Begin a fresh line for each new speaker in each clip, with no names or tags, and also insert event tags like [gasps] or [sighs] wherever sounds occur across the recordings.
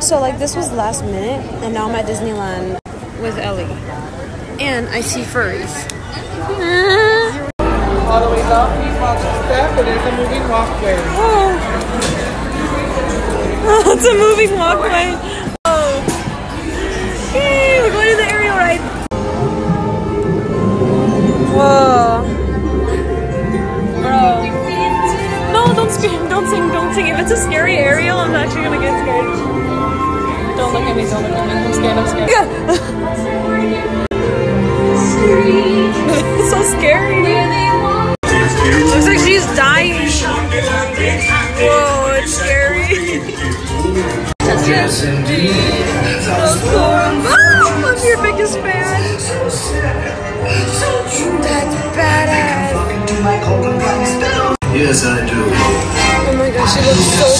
So like this was last minute, and now I'm at Disneyland with Ellie, and I see furries.
All the way please watch your step, and there's [laughs] a moving walkway.
Oh. it's a moving walkway. Oh. We're going to the Ariel ride. Whoa. Bro. No, don't scream, don't sing, don't sing. If it's a scary Ariel, I'm actually gonna get scared. Don't look at me, don't look at me. I'm scared, I'm scared. it's [laughs] so scary. Looks like she's dying. Whoa, it's scary.
Yes, indeed.
Oh, I'm your biggest fan. That's badass.
Yes, I do.
Oh my gosh, she looks so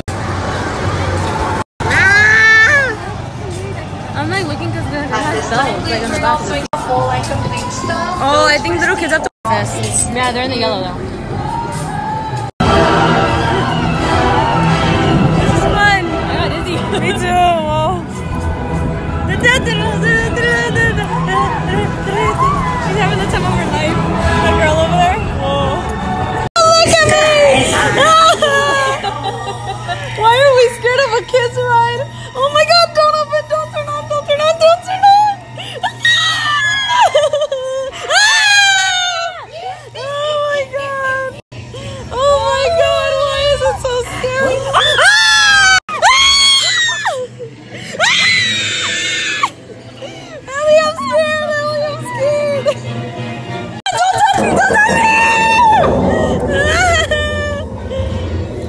I'm like looking because it has bells like on the back. of it. Oh, I think little kids have to. Yeah, they're in the yellow though. Don't touch me! Don't touch me!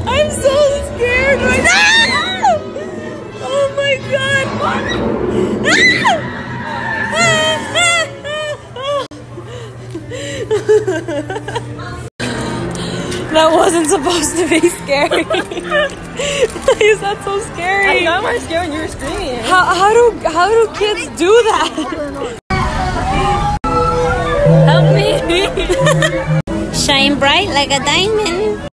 I'm so scared right now! Oh my god! That wasn't supposed to be scary. Why Is that so scary?
I'm not more scared when you were screaming.
How, how do how do kids do that?
Help me. [laughs]
Shine bright like a diamond.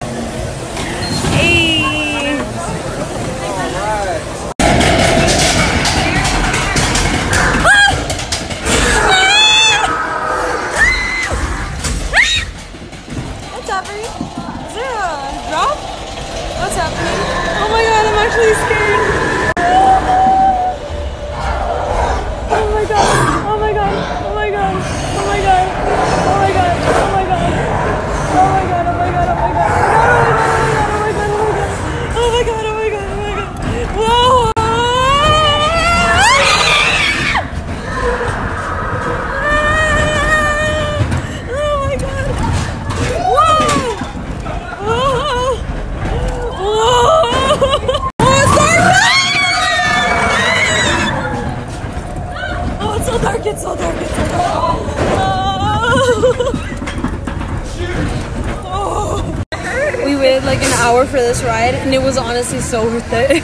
Dark. It's dark. Oh. We waited like an hour for this ride, and it was honestly so worth it. [laughs]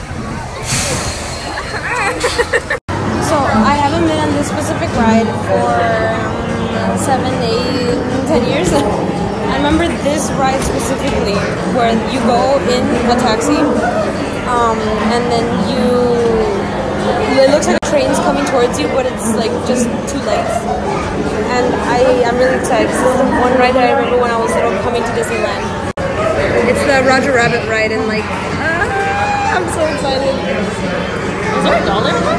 so I haven't been on this specific ride for um, seven, eight, ten years. I remember this ride specifically, where you go in a taxi, um, and then you. It looks like a train's coming towards you, but it's like just two legs. And I am really excited. This is the one ride that I remember when I was little coming to Disneyland. It's the Roger Rabbit ride, and like, ah, I'm so excited.
Is there a dollar?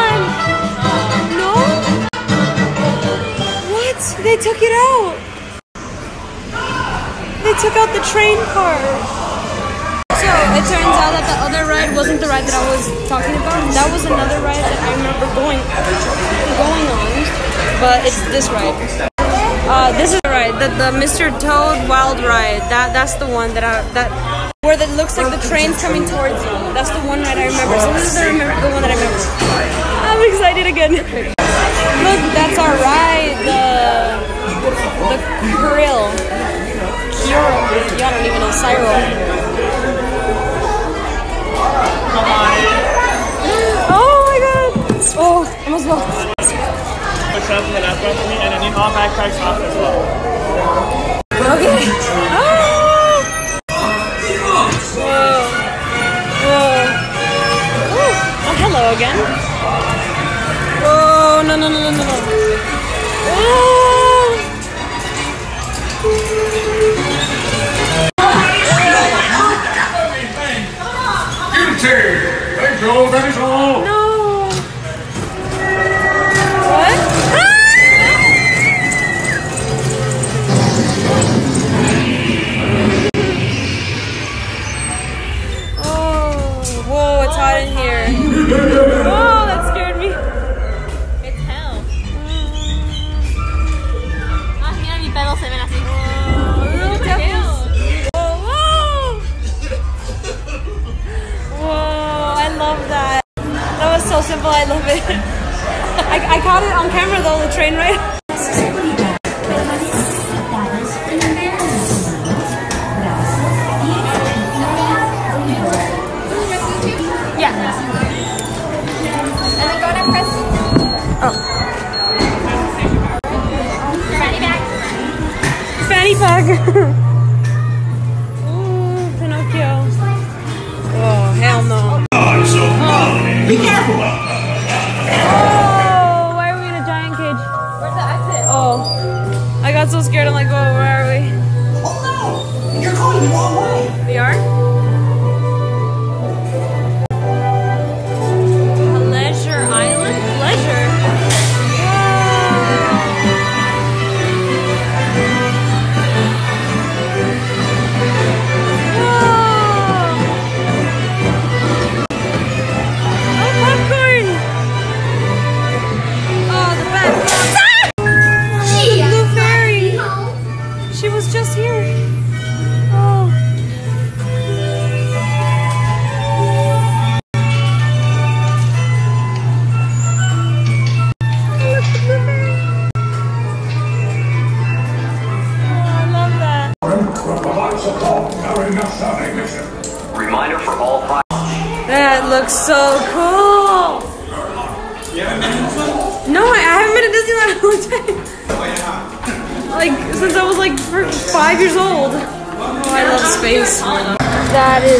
They took it out. They took out the train car. So it turns out that the other ride wasn't the ride that I was talking about. That was another ride that I remember going going on, but it's this ride. Uh, this is the ride, the, the Mr. Toad Wild Ride. That that's the one that I that where it looks like the train's coming towards you. That's the one ride I remember. So this is the, the one that I remember. I'm excited again. [laughs] Look, that's our ride. The Krill. Yeah, I don't even know. Cyro. Oh my god! Oh, I almost walked.
Push up the left one for me, and then you all backpacks off as well.
Okay. Ah! Whoa. Whoa. Ooh. Oh, hello again. Whoa, no, no, no, no, no, no. Ah! No.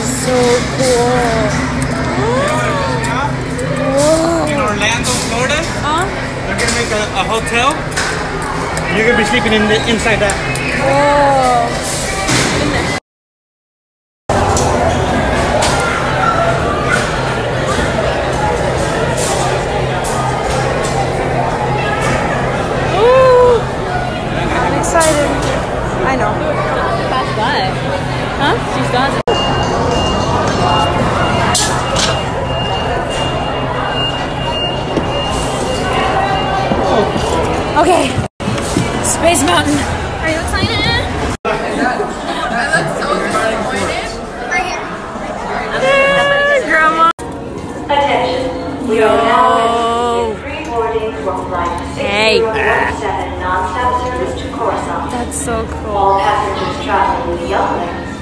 Is so cool. [gasps]
In Orlando, Florida,
Huh?
they're gonna make a, a hotel. You're gonna be sleeping in the, inside that.
Oh. Ooh. I'm excited. I know.
Pass by.
Huh?
She's gone.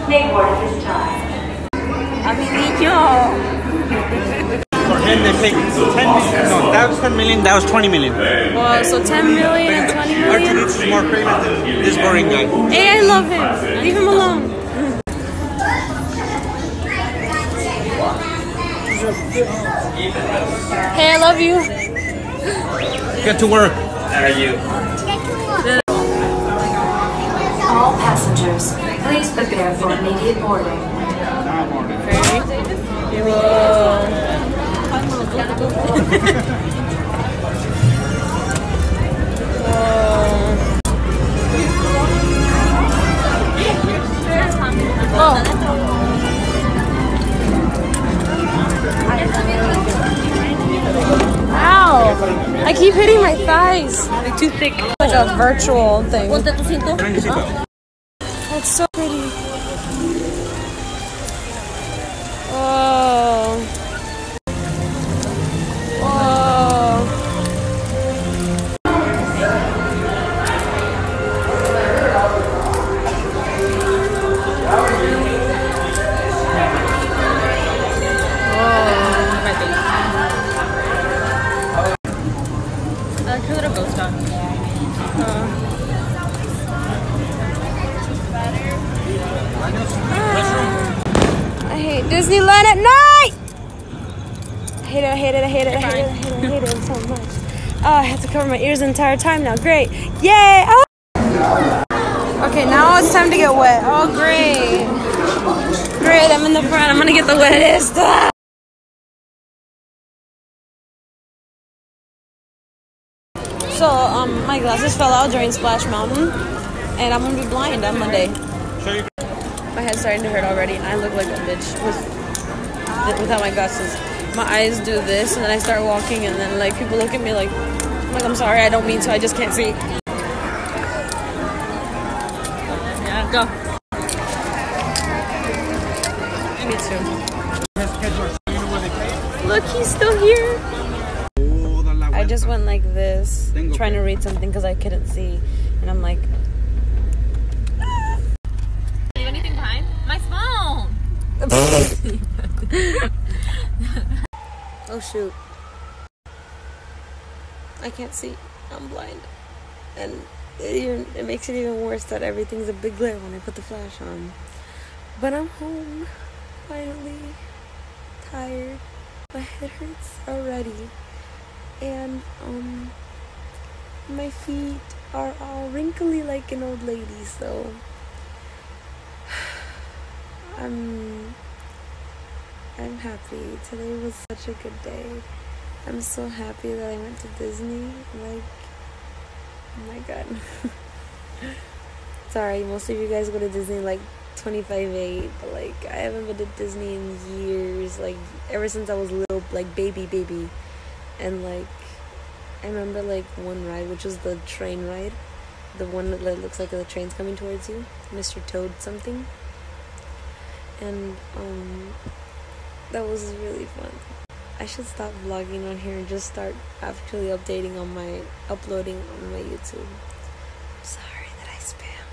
Younglings may at this time.
For him, they paid 10 million. No, that was 10 million, that was 20 million.
Wow, so 10 million and 20 million?
R2D2 is more famous than this boring guy.
Hey, I love him. Leave him alone. Hey, I love you.
Get to work. How are you?
All passengers, please prepare for immediate boarding.
Whoa. Whoa. Ow! I keep hitting my thighs.
They're too thick.
Like a virtual thing. That's so pretty. Whoa. Disneyland at night. I hate it, I hate it, I hate it, I hate it, I hate it, I hate it so much. Oh, I have to cover my ears the entire time now. Great. Yay! Oh. Okay, now it's time to get wet. Oh, great. Great, I'm in the front. I'm gonna get the wettest. So, um, my glasses fell out during Splash Mountain, and I'm gonna be blind on Monday. My head's starting to hurt already, and I look like a bitch with, without my glasses. My eyes do this, and then I start walking, and then like people look at me like, I'm like I'm sorry, I don't mean to, I just can't see.
Yeah, go.
Me too. Look, he's still here. I just went like this, trying to read something because I couldn't see, and I'm like,
My phone. [laughs]
oh shoot, I can't see. I'm blind, and it, even, it makes it even worse that everything's a big glare when I put the flash on. But I'm home, finally. Tired. My head hurts already, and um, my feet are all wrinkly like an old lady. So I'm I'm happy. Today was such a good day. I'm so happy that I went to Disney. Like, oh my god. [laughs] Sorry, most of you guys go to Disney like 25 8, but like, I haven't been to Disney in years. Like, ever since I was little, like, baby, baby. And like, I remember like one ride, which was the train ride. The one that looks like the train's coming towards you. Mr. Toad something. And, um, that was really fun. I should stop vlogging on here and just start actually updating on my uploading on my YouTube. I'm sorry that I spammed.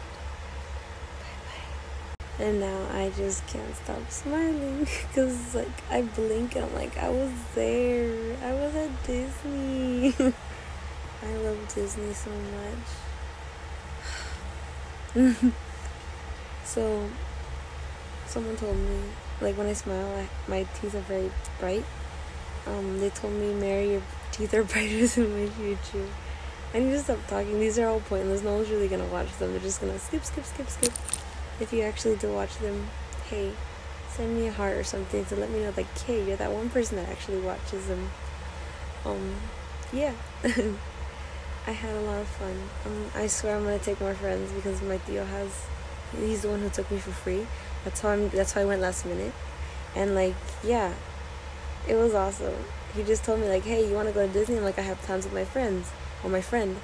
Bye bye. And now I just can't stop smiling [laughs] because like I blink and I'm like I was there. I was at Disney. [laughs] I love Disney so much. [sighs] so someone told me like when I smile, I, my teeth are very bright. Um, they told me, Mary, your teeth are [laughs] brighter than my future. I need to stop talking. These are all pointless. No one's really gonna watch them. They're just gonna skip, skip, skip, skip. If you actually do watch them, hey, send me a heart or something to let me know, like, hey, you're that one person that actually watches them. Um, yeah. [laughs] I had a lot of fun. Um, I swear I'm gonna take more friends because my Theo has. He's the one who took me for free. That's how I'm. That's how I went last minute. And like, yeah, it was awesome. He just told me like, hey, you want to go to Disney? I'm like, I have plans with my friends or my friend,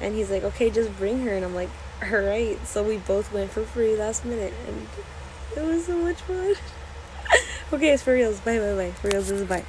and he's like, okay, just bring her. And I'm like, all right. So we both went for free last minute, and it was so much fun. [laughs] okay, it's for reals. Bye, bye, bye. For reals, this is bye.